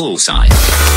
Full size.